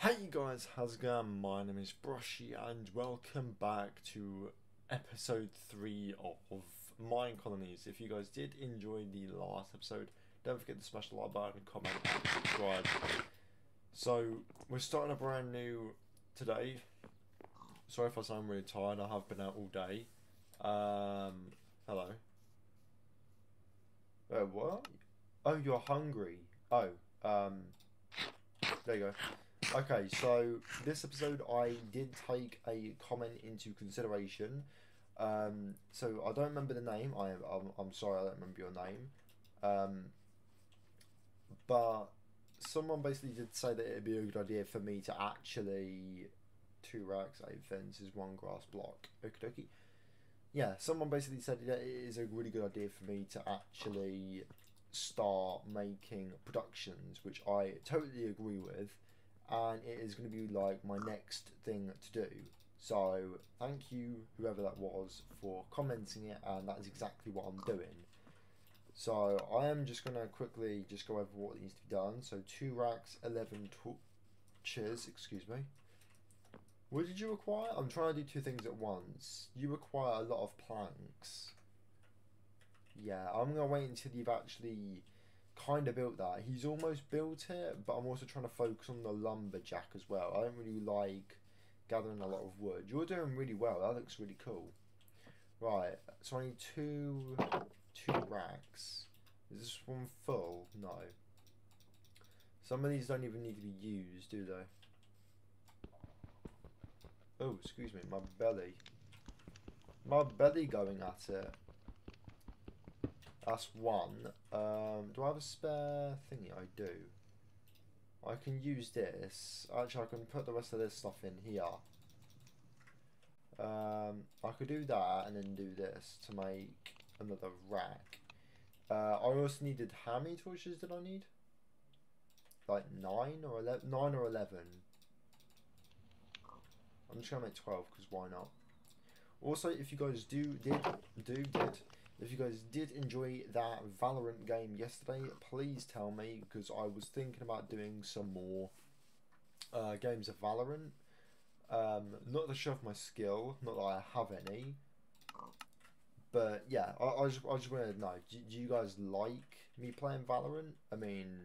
Hey guys, how's it going? My name is Brushy and welcome back to episode 3 of Minecolonies. If you guys did enjoy the last episode, don't forget to smash the like button, comment and subscribe. So, we're starting a brand new today. Sorry if I sound really tired, I have been out all day. Um, hello. Uh, what? Oh, you're hungry. Oh, um, there you go. Okay, so this episode I did take a comment into consideration. Um, so I don't remember the name. I am I'm, I'm sorry I don't remember your name. Um, but someone basically did say that it'd be a good idea for me to actually two racks, eight fences, one grass block. Okie dokie. Yeah, someone basically said that it is a really good idea for me to actually start making productions, which I totally agree with and it is going to be like my next thing to do. So thank you, whoever that was, for commenting it, and that is exactly what I'm doing. So I am just going to quickly just go over what needs to be done. So two racks, 11 torches, excuse me. What did you require? I'm trying to do two things at once. You require a lot of planks. Yeah, I'm going to wait until you've actually kind of built that. He's almost built it, but I'm also trying to focus on the lumberjack as well. I don't really like gathering a lot of wood. You're doing really well. That looks really cool. Right, so I need two two racks. Is this one full? No. Some of these don't even need to be used, do they? Oh, excuse me, my belly. My belly going at it. That's one. Um, do I have a spare thingy? I do. I can use this. Actually, I can put the rest of this stuff in here. Um, I could do that and then do this to make another rack. Uh, I also needed how many torches did I need? Like nine or eleven? Nine or eleven. I'm just gonna make twelve because why not? Also, if you guys do did do did if you guys did enjoy that Valorant game yesterday, please tell me because I was thinking about doing some more uh, games of Valorant. Um, not to show off my skill, not that I have any. But yeah, I, I just, I just wanted to know, do, do you guys like me playing Valorant? I mean,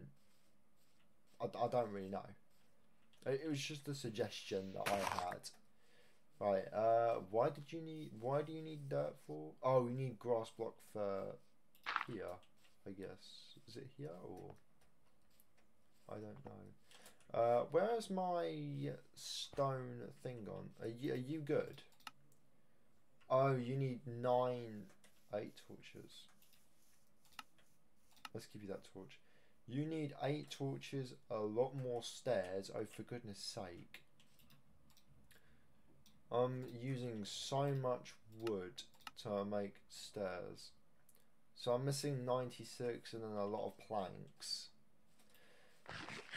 I, I don't really know. It was just a suggestion that I had. Right, uh, why did you need, why do you need dirt for? Oh, you need grass block for here, I guess. Is it here or? I don't know. Uh, where's my stone thing gone? Are you, are you good? Oh, you need nine, eight torches. Let's give you that torch. You need eight torches, a lot more stairs. Oh, for goodness sake. I'm using so much wood to make stairs. So I'm missing 96 and then a lot of planks.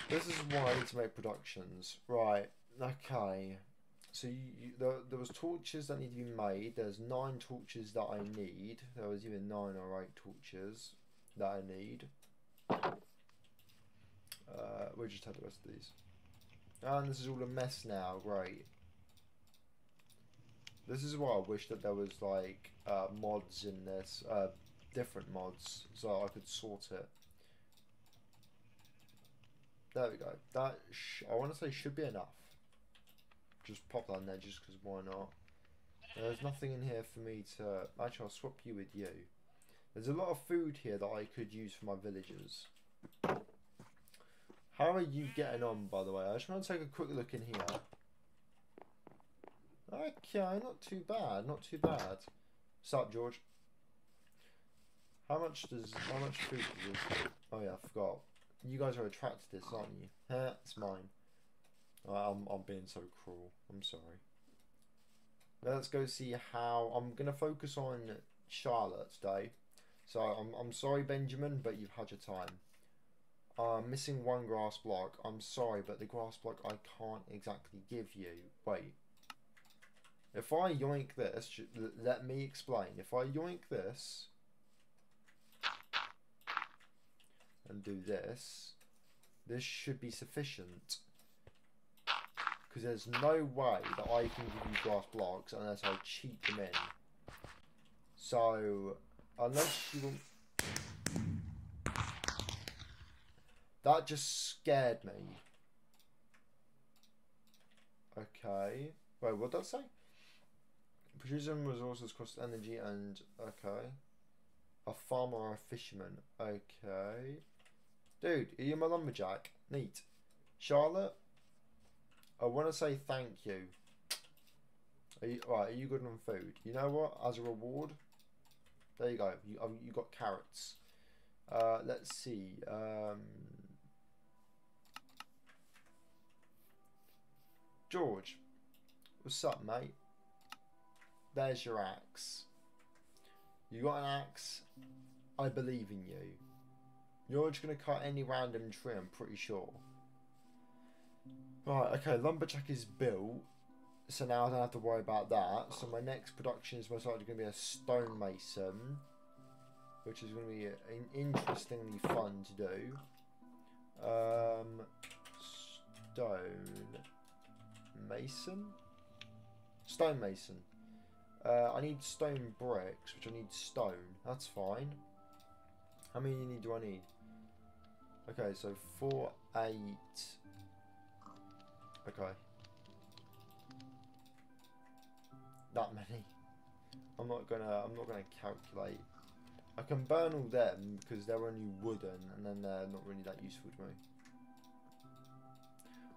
This is why I need to make productions. Right, okay. So you, you, there, there was torches that need to be made. There's nine torches that I need. There was even nine or eight torches that I need. Uh, we'll just have the rest of these. And this is all a mess now. Great. This is why I wish that there was like uh, mods in this, uh, different mods, so I could sort it. There we go. That I want to say should be enough. Just pop that in there just because why not? There's nothing in here for me to... Actually, I'll swap you with you. There's a lot of food here that I could use for my villagers. How are you getting on, by the way? I just want to take a quick look in here. Okay, not too bad, not too bad. Sup, George? How much does how much food does this? Oh yeah, I forgot. You guys are attracted to this, aren't you? It's mine. I'm I'm being so cruel. I'm sorry. Let's go see how I'm gonna focus on Charlotte today. So I'm I'm sorry, Benjamin, but you've had your time. I'm missing one grass block. I'm sorry, but the grass block I can't exactly give you. Wait. If I yoink this, let me explain. If I yoink this and do this, this should be sufficient. Because there's no way that I can give you grass blocks unless I cheat them in. So, unless you want... That just scared me. Okay. Wait, what did that say? Producing resources cost energy and... Okay. A farmer or a fisherman. Okay. Dude, are you my lumberjack? Neat. Charlotte? I want to say thank you. Are you right? Are you good on food? You know what? As a reward, there you go. You um, you got carrots. Uh, let's see. Um, George, what's up, mate? There's your axe. You got an axe. I believe in you. You're just gonna cut any random tree. I'm pretty sure. Right, okay, Lumberjack is built, so now I don't have to worry about that. So my next production is most likely going to be a stonemason, which is going to be in interestingly fun to do. Um, stone mason, stonemason. Uh, I need stone bricks, which I need stone. That's fine. How many do I need? Okay, so four, eight. Okay. That many. I'm not gonna. I'm not gonna calculate. I can burn all them because they're only wooden, and then they're not really that useful to me.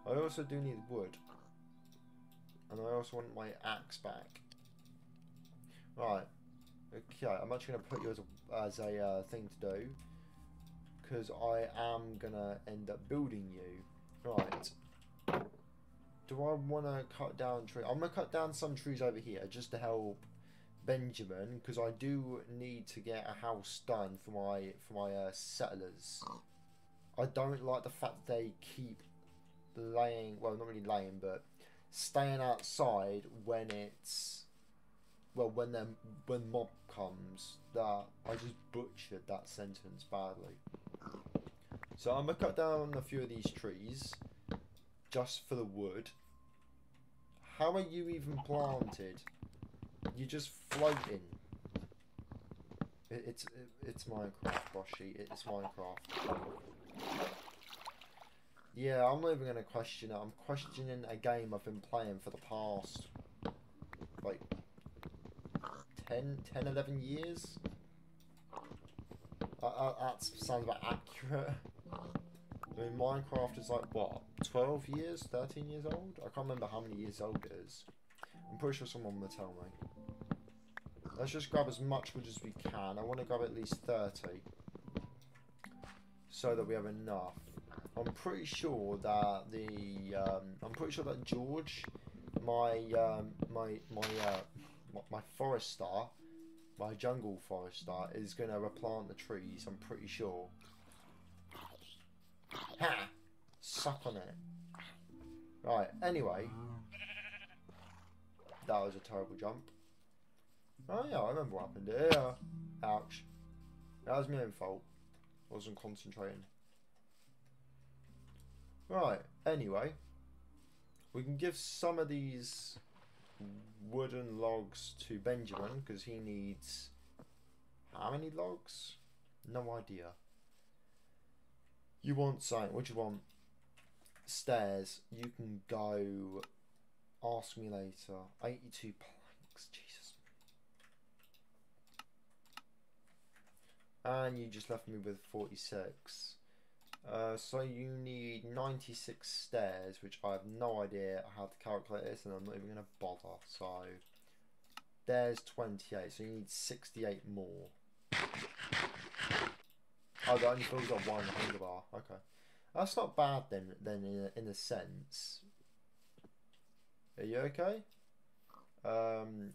I also do need wood, and I also want my axe back. Right. Okay, I'm actually gonna put you as a, as a uh, thing to do because I am gonna end up building you. Right do I want to cut down trees? I'm going to cut down some trees over here just to help Benjamin because I do need to get a house done for my for my uh, settlers. I don't like the fact they keep laying, well not really laying, but staying outside when it's well when them when mob comes. That I just butchered that sentence badly. So I'm gonna cut down a few of these trees just for the wood. How are you even planted? You're just floating. It, it's it, it's Minecraft, Brushy. It's Minecraft. Yeah, I'm not even to question it. I'm questioning a game I've been playing for the past, like, 10, 10 11 years? Uh, uh, that sounds about accurate. I mean, Minecraft is like, what, 12 years, 13 years old? I can't remember how many years old it is. I'm pretty sure someone will tell me. Let's just grab as much wood as we can. I want to grab at least 30. So that we have enough. I'm pretty sure that the... Um, I'm pretty sure that George, my, um, my, my, uh, my forest star, my jungle forest star, is going to replant the trees, I'm pretty sure. Ha! Suck on it. Right, anyway. That was a terrible jump. Oh yeah, I remember what happened here. Ouch. That was my own fault. I wasn't concentrating. Right, anyway. We can give some of these wooden logs to Benjamin because he needs how many logs? No idea. You want something? What do you want? Stairs. You can go. Ask me later. 82 planks. Jesus. And you just left me with 46. Uh, so you need 96 stairs, which I have no idea how to calculate this, and I'm not even going to bother. So there's 28, so you need 68 more. Oh, that only fills up one hunger bar. Okay, that's not bad then. Then in a, in a sense, are you okay? Um,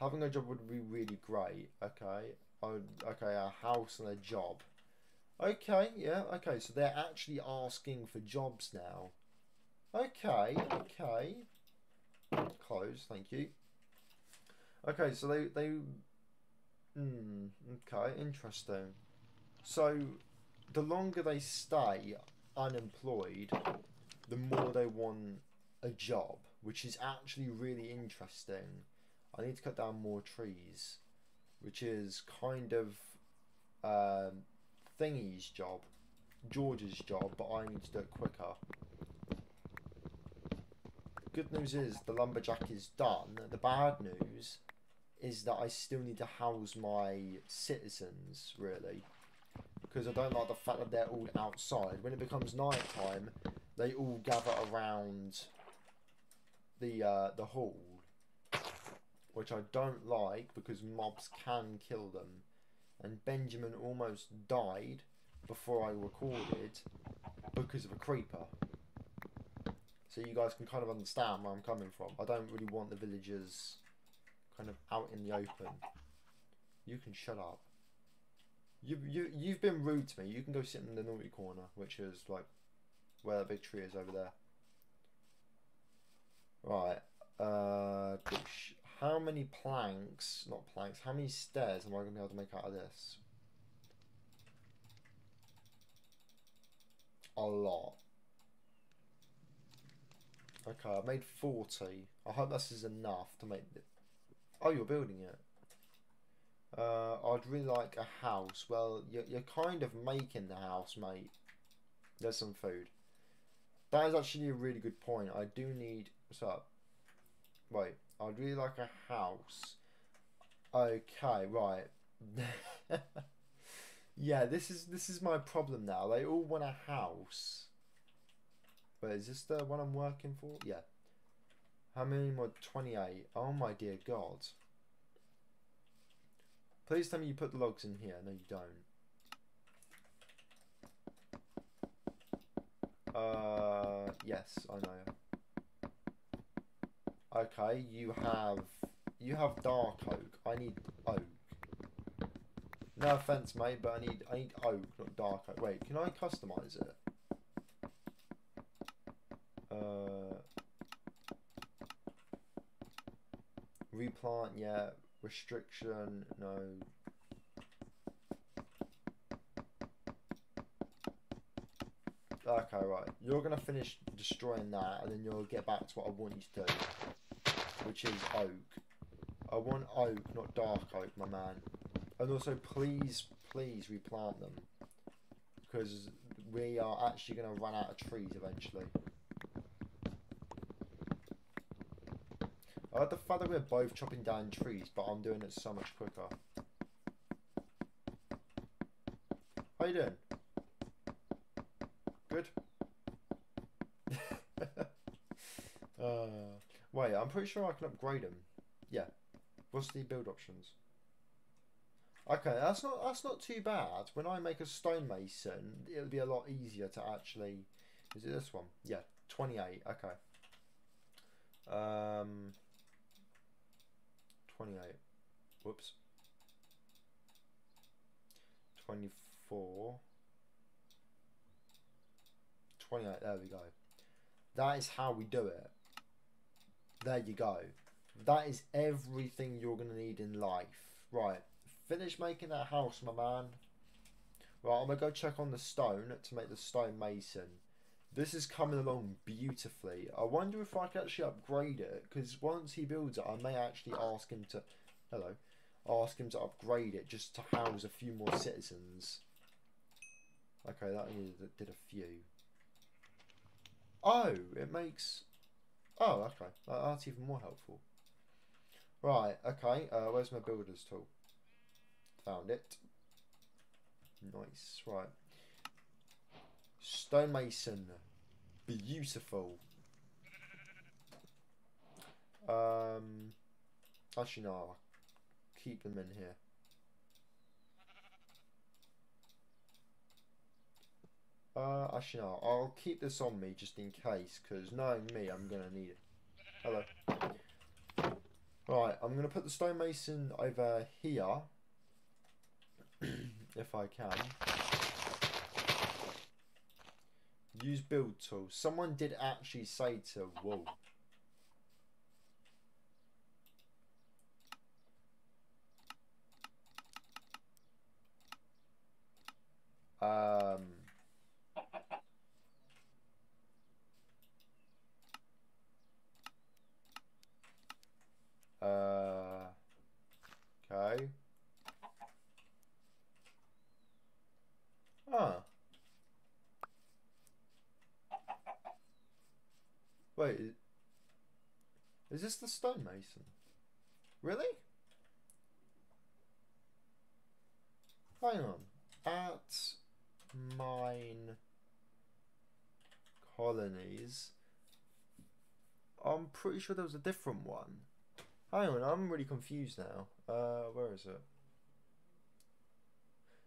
having a job would be really great. Okay. Oh, okay, a house and a job. Okay, yeah, okay. So they're actually asking for jobs now. Okay, okay. Close, thank you. Okay, so they they. Hmm. Okay, interesting. So, the longer they stay unemployed, the more they want a job which is actually really interesting. I need to cut down more trees, which is kind of um, Thingy's job, George's job, but I need to do it quicker. Good news is the lumberjack is done. The bad news is that I still need to house my citizens, really. Because I don't like the fact that they're all outside. When it becomes night time, they all gather around the uh, the hall, which I don't like because mobs can kill them. And Benjamin almost died before I recorded because of a creeper. So you guys can kind of understand where I'm coming from. I don't really want the villagers kind of out in the open. You can shut up. You you you've been rude to me. You can go sit in the naughty corner, which is like where the big tree is over there. Right. Uh, how many planks, not planks, how many stairs am I going to be able to make out of this? A lot. Okay, I made 40. I hope this is enough to make... Oh, you're building it. Uh, I'd really like a house. Well, you're, you're kind of making the house, mate. There's some food. That is actually a really good point. I do need... What's up? Wait, I'd really like a house. Okay, right. yeah, this is this is my problem now. They all want a house. But is this the one I'm working for? Yeah. How many more? 28. Oh my dear God. Please tell me you put the logs in here. No, you don't. Uh, yes, I know. Okay, you have you have dark oak. I need oak. No offense, mate, but I need I need oak, not dark oak. Wait, can I customize it? Uh, replant, yeah. Restriction, no. Okay, right. You're gonna finish destroying that, and then you'll get back to what I want you to do which is oak. I want oak, not dark oak, my man. And also, please, please replant them. Because we are actually going to run out of trees eventually. I like the fact that we're both chopping down trees, but I'm doing it so much quicker. How you doing? Good? uh... Wait, I'm pretty sure I can upgrade them. Yeah. What's the build options? Okay, that's not that's not too bad. When I make a stonemason, it'll be a lot easier to actually. Is it this one? Yeah, twenty-eight. Okay. Um. Twenty-eight. Whoops. Twenty-four. Twenty-eight. There we go. That is how we do it. There you go. That is everything you're going to need in life. Right, finish making that house, my man. Right, I'm going to go check on the stone to make the stone mason. This is coming along beautifully. I wonder if I can actually upgrade it, because once he builds it, I may actually ask him to... Hello. Ask him to upgrade it just to house a few more citizens. Okay, that did a few. Oh, it makes... Oh, okay. That's even more helpful. Right, okay. Uh, where's my builder's tool? Found it. Nice, right. Stonemason. Beautiful. Um, actually, no. I'll keep them in here. Uh, actually, no. I'll keep this on me just in case, because knowing me, I'm going to need it. Hello. Right, I'm going to put the stonemason over here, if I can. Use build tool. Someone did actually say to, whoa. Um... Wait, is this the stonemason? Really? Hang on. At mine colonies, I'm pretty sure there was a different one. Hang on, I'm really confused now. Uh, where is it?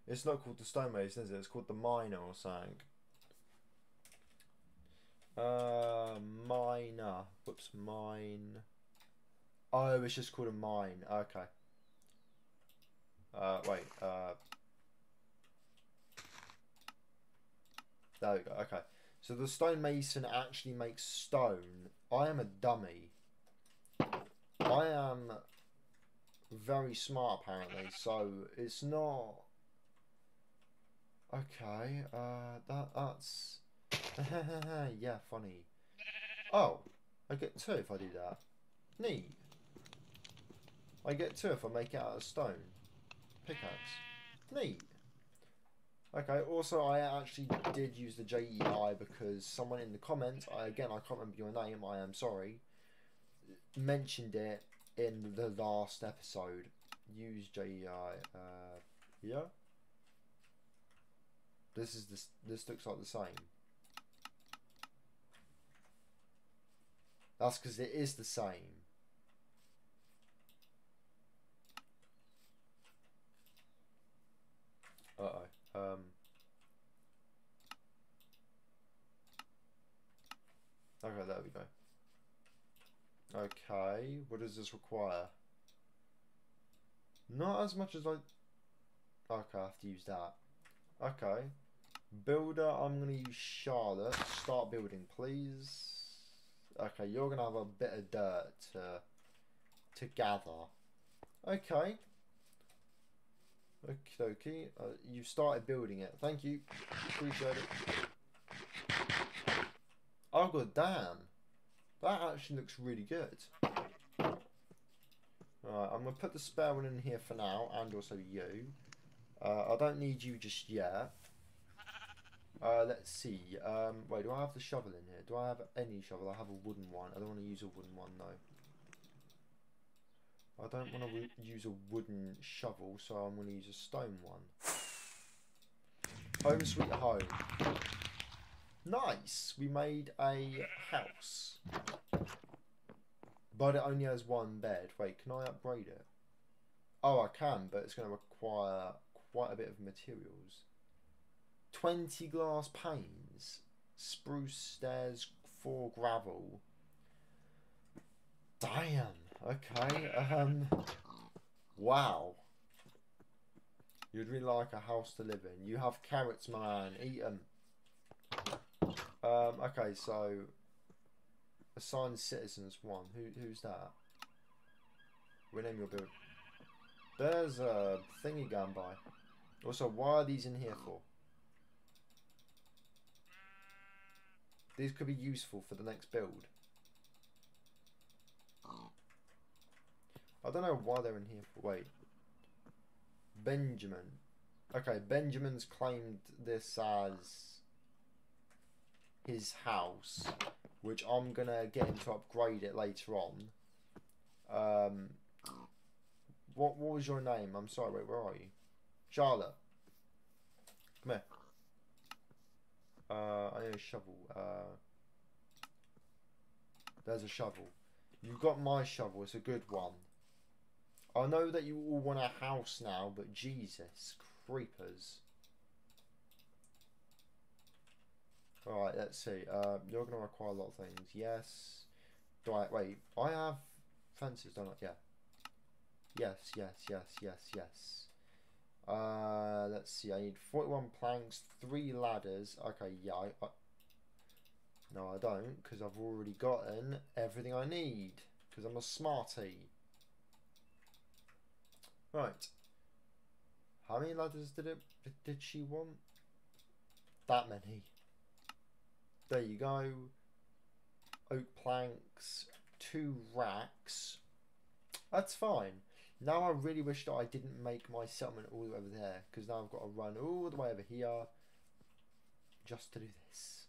It's not called the stonemason, is it? It's called the miner or something. Uh, miner. Whoops, mine. Oh, it's just called a mine. Okay. Uh, wait. Uh, there we go. Okay. So the stonemason actually makes stone. I am a dummy. I am very smart apparently, so it's not. Okay. Uh, that that's. yeah, funny. Oh, I get two if I do that. Neat. I get two if I make it out of stone. Pickaxe. Neat. Okay, also I actually did use the JEI because someone in the comments, I, again I can't remember your name, I am sorry, mentioned it in the last episode. Use JEI. Uh, yeah. This is this. This looks like the same. That's because it is the same. Uh oh. Um. Okay, there we go. Okay, what does this require? Not as much as I... Okay, I have to use that. Okay. Builder, I'm going to use Charlotte. Start building, please. Okay, you're going to have a bit of dirt to, to gather. Okay. Okie dokie. Uh, you started building it. Thank you. Appreciate it. Oh god damn. That actually looks really good. Alright, I'm going to put the spare one in here for now, and also you. Uh, I don't need you just yet. Uh, let's see. Um, wait, do I have the shovel in here? Do I have any shovel? I have a wooden one. I don't want to use a wooden one, though. I don't want to use a wooden shovel, so I'm going to use a stone one. Home sweet home. Nice! We made a house. But it only has one bed. Wait, can I upgrade it? Oh, I can, but it's going to require quite a bit of materials. 20 glass panes. Spruce stairs, 4 gravel. Damn. Okay. Um. Wow. You'd really like a house to live in. You have carrots, man. Eat them. Um. Okay. So. Assigned citizens one. Who? Who's that? Rename your build. There's a thingy going by. Also, why are these in here for? These could be useful for the next build. I don't know why they're in here. Wait. Benjamin. Okay, Benjamin's claimed this as his house, which I'm gonna get him to upgrade it later on. Um, what what was your name? I'm sorry. Wait, where are you? Charlotte. Come here. Uh, I need a shovel. Uh, there's a shovel. You've got my shovel. It's a good one. I know that you all want a house now, but Jesus, creepers. Alright, let's see. Uh, you're going to require a lot of things. Yes. Do I... Wait, I have fences, don't I? Yeah. Yes, yes, yes, yes, yes. Uh, let's see. I need 41 planks, 3 ladders. Okay, yeah. I, I, no, I don't, because I've already gotten everything I need. Because I'm a smarty. Right. How many ladders did it did she want? That many. There you go. Oak planks, two racks. That's fine. Now I really wish that I didn't make my settlement all the way over there, because now I've got to run all the way over here just to do this.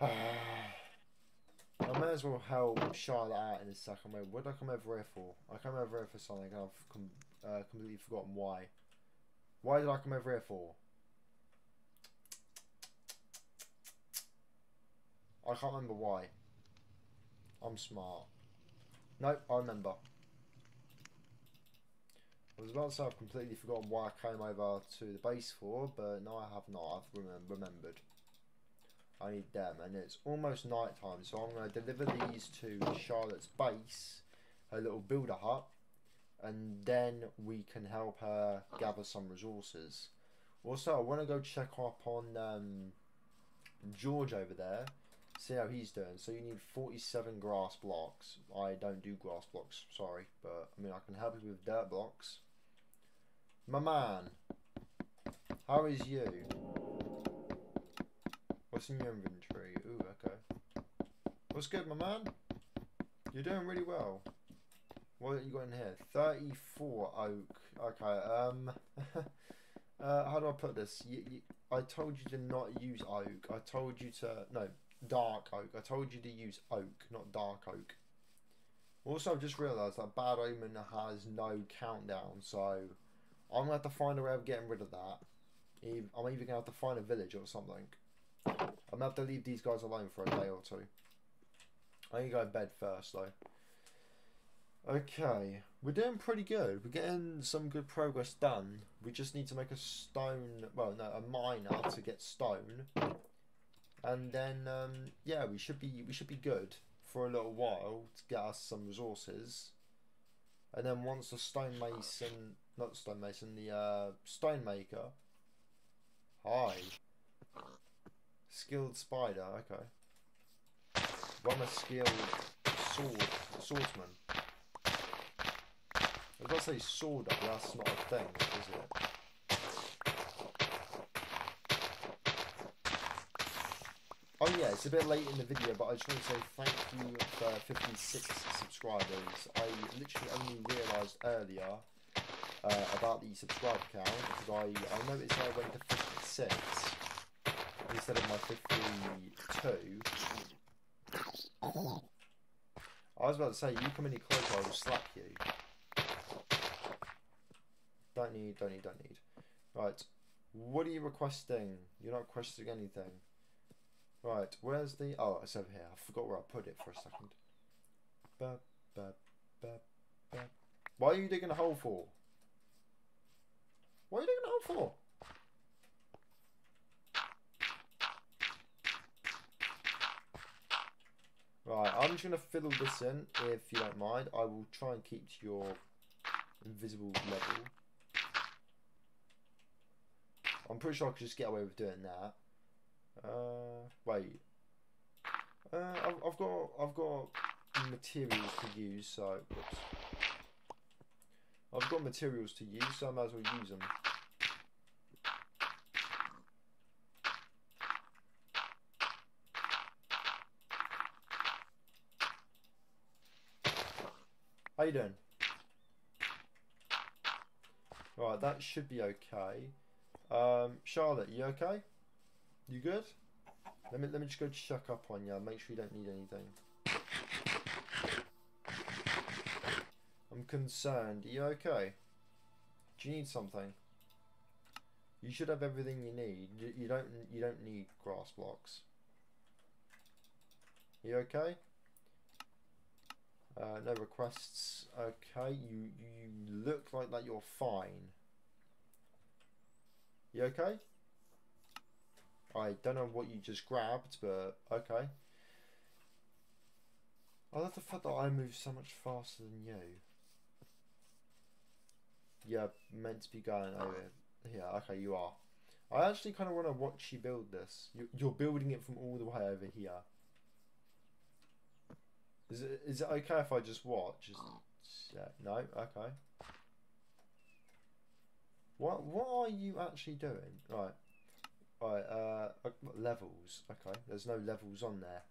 I may as well help Charlotte out in a second. Wait, what did I come over here for? I come over here for something and I've com uh, completely forgotten why. Why did I come over here for? I can't remember why. I'm smart. Nope, I remember. I was about to say I've completely forgotten why I came over to the base for, but no I have not. I've remem remembered. I need them, and it's almost night time, so I'm going to deliver these to Charlotte's base, her little builder hut, and then we can help her gather some resources. Also, I want to go check up on um, George over there, see how he's doing. So you need 47 grass blocks. I don't do grass blocks, sorry, but I mean I can help you with dirt blocks. My man, how is you? What's in your inventory? Ooh, okay. What's good, my man? You're doing really well. What have you got in here? 34 oak. Okay, um... uh, how do I put this? You, you, I told you to not use oak. I told you to... No, dark oak. I told you to use oak, not dark oak. Also, I've just realised that Bad Omen has no countdown, so... I'm to have to find a way of getting rid of that. I'm even to have to find a village or something. I'm gonna have to leave these guys alone for a day or two. I need to go to bed first though. Okay, we're doing pretty good. We're getting some good progress done. We just need to make a stone, well, no, a miner to get stone, and then um, yeah, we should be we should be good for a little while to get us some resources. And then once the stonemason, not the stonemason, the uh, stonemaker. Hi. Skilled spider, okay. I'm a skilled sword swordsman. I was about to say sword but that's not a thing, is it? Oh yeah, it's a bit late in the video, but I just want to say thank you for 56 subscribers. I literally only realised earlier uh, about the subscriber count because I, I noticed I went to 56 instead of my 52. I was about to say, you come any closer, I will slap you. Don't need, don't need, don't need. Right, what are you requesting? You're not requesting anything. Right, where's the... Oh, it's over here. I forgot where I put it for a second. Ba, ba, ba, ba. Why are you digging a hole for? Why are you digging a hole for? Right, I'm just going to fiddle this in, if you don't mind. I will try and keep to your invisible level. I'm pretty sure I could just get away with doing that. Uh, wait. Uh, I've, I've got I've got materials to use, so whoops. I've got materials to use, so I might as well use them. How you doing? Right, that should be okay. Um, Charlotte, you okay? You good? Let me let me just go check up on you. Make sure you don't need anything. I'm concerned. Are you okay? Do you need something? You should have everything you need. You, don't you don't need grass blocks. You okay? Uh, no requests. Okay, you you look like that you're fine. You okay? I don't know what you just grabbed, but okay. I love the fact that I move so much faster than you. Yeah, meant to be going over here. Okay, you are. I actually kind of want to watch you build this. You're building it from all the way over here. Is it is it okay if I just watch? Just, no, okay. What what are you actually doing? Right, right. Uh, levels. Okay, there's no levels on there.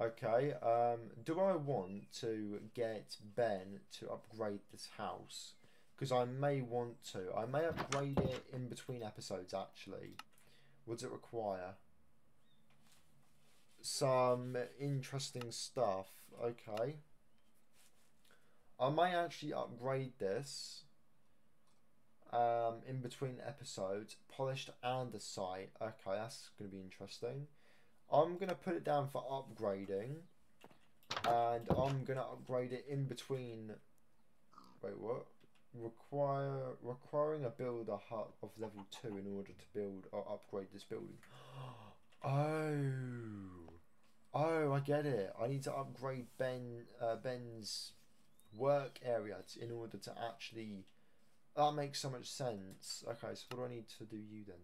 Okay. Um, do I want to get Ben to upgrade this house? Because I may want to. I may upgrade it in between episodes. Actually, does it require? some interesting stuff. Okay. I may actually upgrade this um, in between episodes, polished and andesite. Okay, that's going to be interesting. I'm going to put it down for upgrading. And I'm going to upgrade it in between... Wait, what? Require Requiring a builder hut of level 2 in order to build or upgrade this building. Oh. Oh, I get it. I need to upgrade Ben uh, Ben's work area in order to actually... That makes so much sense. Okay, so what do I need to do you then?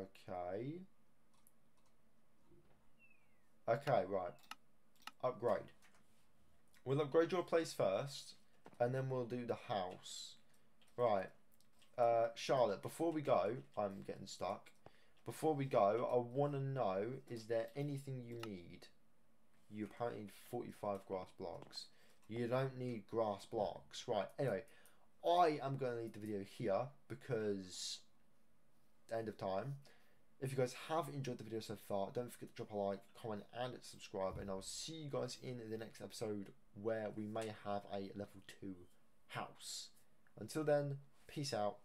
Okay. Okay, right. Upgrade. We'll upgrade your place first, and then we'll do the house. Right. Uh, Charlotte, before we go, I'm getting stuck. Before we go, I want to know, is there anything you need? You apparently need 45 grass blocks. You don't need grass blocks. Right, anyway, I am going to leave the video here because end of time. If you guys have enjoyed the video so far, don't forget to drop a like, comment, and subscribe. And I'll see you guys in the next episode where we may have a level 2 house. Until then, peace out.